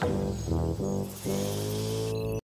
Thank you.